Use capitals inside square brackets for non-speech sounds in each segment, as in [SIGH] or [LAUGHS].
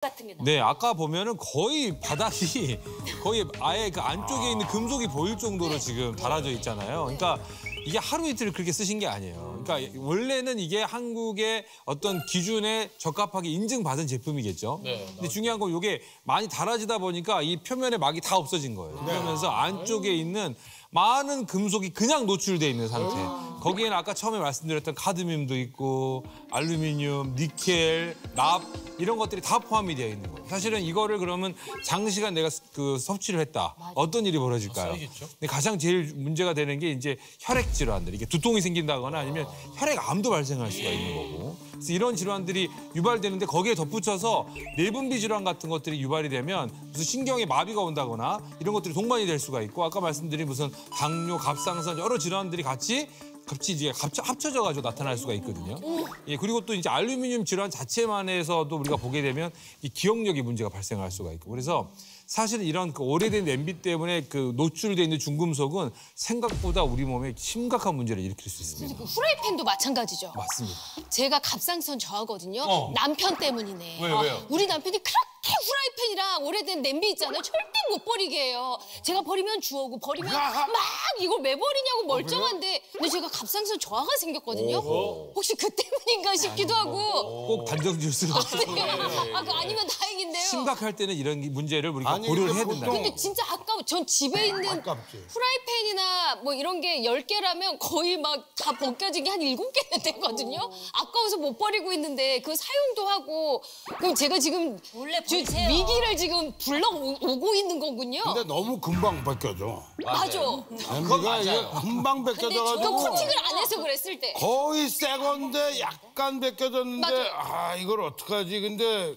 같은 게 나. 네, 아까 보면은 거의 바닥이 [LAUGHS] 거의 아예 그 안쪽에 있는 금속이 보일 정도로 지금 달아져 있잖아요. 그러니까 이게 하루 이틀 그렇게 쓰신 게 아니에요. 그러니까 원래는 이게 한국의 어떤 기준에 적합하게 인증받은 제품이겠죠. 근데 중요한 건 이게 많이 달아지다 보니까 이 표면의 막이 다 없어진 거예요. 그러면서 안쪽에 있는 많은 금속이 그냥 노출돼 있는 상태. 거기에는 아까 처음에 말씀드렸던 카드뮴도 있고 알루미늄, 니켈, 납 이런 것들이 다 포함이 되어 있는 거예요. 사실은 이거를 그러면 장시간 내가 스- 그 섭취를 했다. 어떤 일이 벌어질까요? 근데 가장 제일 문제가 되는 게 이제 혈액 질환들. 이게 두통이 생긴다거나 아니면 혈액암도 발생할 수가 있는 거고. 그래서 이런 질환들이 유발되는데 거기에 덧붙여서 내분비 질환 같은 것들이 유발이 되면 무슨 신경에 마비가 온다거나 이런 것들이 동반이 될 수가 있고 아까 말씀드린 무슨 당뇨, 갑상선 여러 질환들이 같이 같이 이제 합쳐, 합쳐져 가지고 나타날 수가 있거든요. 예, 그리고 또 이제 알루미늄 질환 자체만에서도 우리가 보게 되면 이 기억력이 문제가 발생할 수가 있고 그래서 사실 이런 그 오래된 냄비 때문에 그 노출돼 있는 중금속은 생각보다 우리 몸에 심각한 문제를 일으킬 수 있습니다. 그 후라이팬도 마찬가지죠. 맞습니다. 제가 갑상선 저하거든요. 어. 남편 때문이네. 왜요, 어, 왜요? 우리 남편이 그렇게 후라이팬이랑 오래된 냄비 있잖아요. 절대 못 버리게 해요. 제가 버리면 주워고 버리면 막 이걸 왜 버리냐고 멀쩡한데 근데 제가 갑상선 저하가 생겼거든요. 혹시 그 때문인가 싶기도 하고. 꼭 단정 지을 수는 없어요. 아, 그 아니면 다행인데요. 심각할 때는 이런 문제를 우리가 아니, 고려를 근데 해야 된다. 보통- 근데 진짜 아까워. 전 집에 있는 아깝지. 프라이팬이나 뭐 이런 게 10개라면 거의 막 다 벗겨진 게 한 7개는 되거든요. 아까워서 못 버리고 있는데 그 사용도 하고 그럼 제가 지금 원래 저 버리세요. 위기를 지금 불러오고 있는 거군요. 근데 너무 금방 벗겨져. 맞아. 냄비가 이게 금방 벗겨져가지고 코팅을 안 해서 그랬을 때. 거의 새 건데 약간 벗겨졌는데 맞아요. 아 이걸 어떡하지? 근데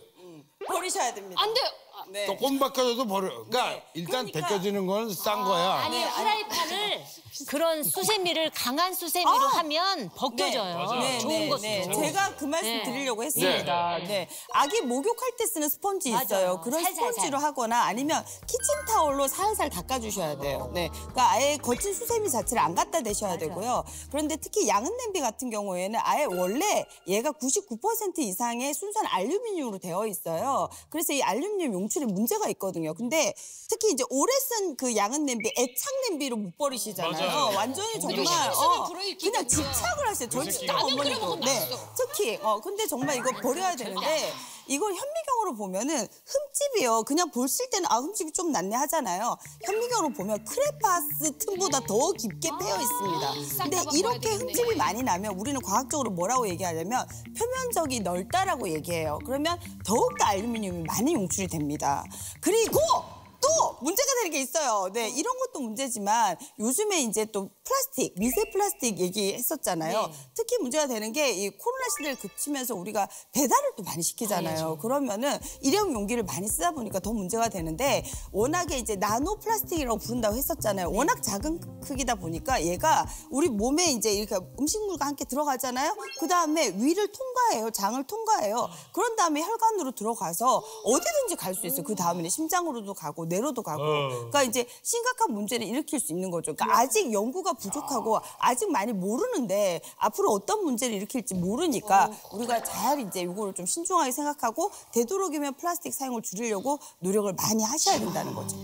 버리셔야 됩니다. 안 돼요. 네. 조금 벗겨져도 버려. 그러니까 네. 일단 그러니까- 벗겨지는 건 싼 거야. 아니 프라이팬을 그런 수세미를 강한 수세미로 하면 벗겨져요. 네, 좋은 네, 거 네. 쓰죠. 제가 그 말씀 네. 드리려고 했습니다. 네. 아기 목욕할 때 쓰는 스펀지. 있어요. 그런 살살살. 스펀지로 하거나 아니면 키친타올로 살살 닦아주셔야 돼요. 네. 그러니까 아예 거친 수세미 자체를 안 갖다 대셔야 되고요. 그런데 특히 양은 냄비 같은 경우에는 아예 원래 얘가 99% 이상의 순수한 알루미늄으로 되어 있어요. 그래서 이 알루미늄 용출 에 문제가 있거든요. 근데 특히 이제 오래 쓴 그 양은 냄비, 애착 냄비로 못 버리시잖아요. 완전히 정말 어. 그냥 집착을 하세요. 저희 진짜 라면 끓여 어머니도. 먹으면 네. 맛있어. 특히 어 근데 정말 이거 버려야 되는데 이걸 현미 경으로 보면은 흠집이요. 그냥 보실 때는 아 흠집이 좀 낫네 하잖아요. 현미경으로 보면 크레파스 틈보다 더 깊게 패여 있습니다. 근데 싹 이렇게. 흠집이 많이 나면 우리는 과학적으로 뭐라고 얘기하냐면 표면적이 넓다라고 얘기해요. 그러면 더욱더 알루미늄이 많이 용출이 됩니다. 그리고 또 문제가 되는 게 있어요. 네, 이런 것도 문제지만 요즘에 이제 또 플라스틱, 미세 플라스틱 얘기했었잖아요. 특히 문제가 되는 게 이 코로나 시대를 그치면서 우리가 배달을 또 많이 시키잖아요. 그러면은 일회용 용기를 많이 쓰다 보니까 더 문제가 되는데 워낙에 이제 나노 플라스틱이라고 부른다고 했었잖아요. 워낙 작은 크기다 보니까 얘가 우리 몸에 이제 이렇게 음식물과 함께 들어가잖아요. 그 다음에 위를 통과해요. 장을 통과해요. 그런 다음에 혈관으로 들어가서 어디든지 갈 수 있어요. 그 다음에 심장으로도 가고 뇌로도 가고. 그러니까 이제 심각한 문제를 일으킬 수 있는 거죠. 그러니까 아직 연구가 부족하고 아직 많이 모르는데 앞으로 어떤 문제를 일으킬지 모르니까 우리가 잘 이제 이거를 좀 신중하게 생각하고 되도록이면 플라스틱 사용을 줄이려고 노력을 많이 하셔야 된다는 거죠.